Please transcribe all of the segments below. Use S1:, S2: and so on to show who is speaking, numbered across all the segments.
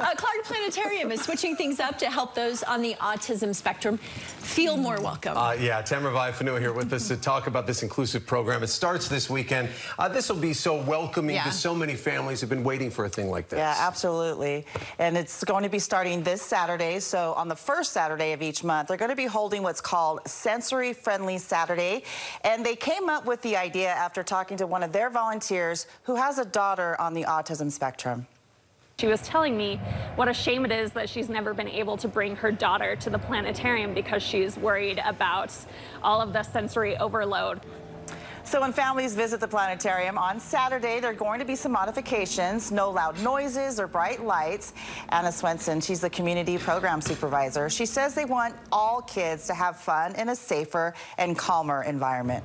S1: Uh, Clark Planetarium is switching things up to help those on the autism spectrum feel more welcome.
S2: Uh, yeah, Tamara Vaifanua here with us to talk about this inclusive program. It starts this weekend. Uh, this will be so welcoming
S3: Yeah.
S2: to so many families who've been waiting for a thing like this.
S4: Yeah, absolutely. And it's going to be starting this Saturday. So on the first Saturday of each month, they're going to be holding what's called Sensory Friendly Saturday. And they came up with the idea after talking to one of their volunteers who has a daughter on the autism spectrum.
S5: She was telling me what a shame it is that she's never been able to bring her daughter to the planetarium because she's worried about all of the sensory overload.
S4: So when families visit the planetarium on Saturday, there are going to be some modifications. No loud noises or bright lights. Anna Swenson, she's the community program supervisor. She says they want all kids to have fun in a safer and calmer environment.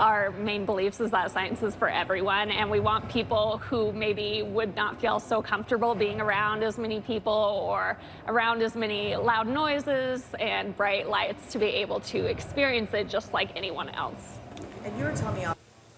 S5: Our main beliefs is that science is for everyone, and we want people who maybe would not feel so comfortable being around as many people or around as many loud noises and bright lights to be able to experience it just like anyone else.
S4: And you were telling me.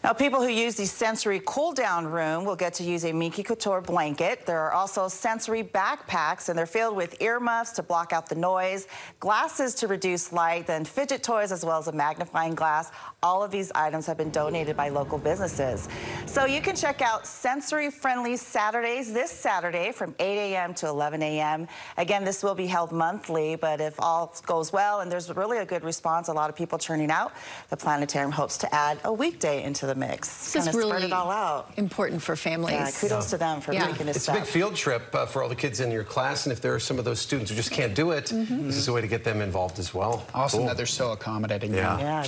S4: Now, people who use the sensory cool down room will get to use a Minky Couture blanket. There are also sensory backpacks, and they're filled with earmuffs to block out the noise, glasses to reduce light, then fidget toys, as well as a magnifying glass. All of these items have been donated by local businesses. So you can check out Sensory Friendly Saturdays this Saturday from 8 a.m. to 11 a.m. Again, this will be held monthly, but if all goes well and there's really a good response, a lot of people turning out, the planetarium hopes to add a weekday into the mix.
S1: this is really
S4: spread it all out.
S1: important for families.
S4: Yeah, kudos to them for
S1: Yeah.
S4: making this
S2: It's a big field trip uh, for all the kids in your class, and if there are some of those students who just can't do it, this is a way to get them involved as well.
S6: Awesome
S2: Cool.
S6: that they're so accommodating
S2: Yeah.
S4: Yeah.